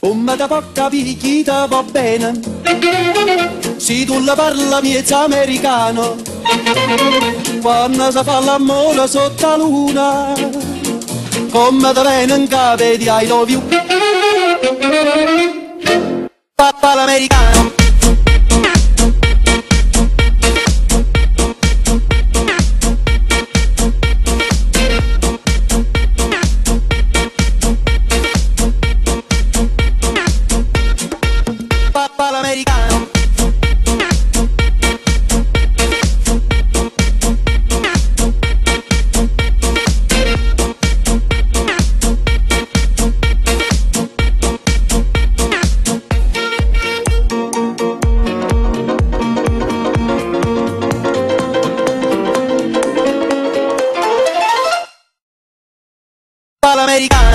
Come da poca picchita va bene, se tu la parla miezza americano, quando si fa l'amore sotto la luna, come da bene in capo di I love you. Papà l'americano. americano. americano.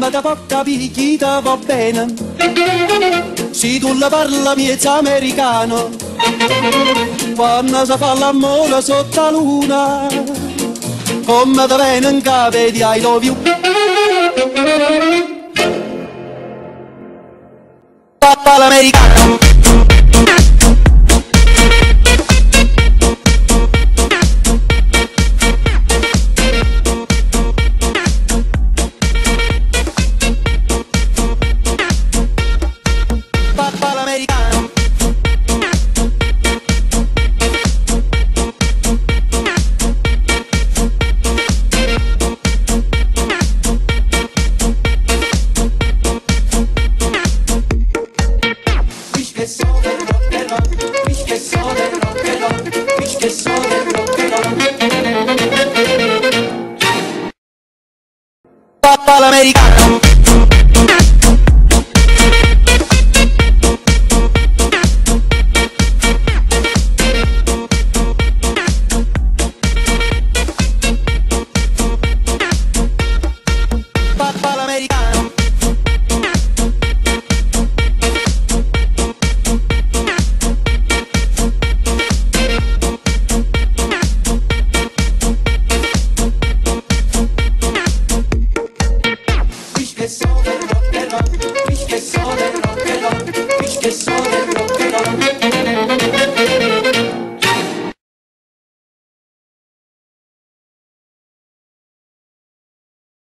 Come da poca picchita va bene, se tu la parla miezza americano, quando si fa l'amore sotto la luna, come da bene capo di I love you. L'americano. papai americano.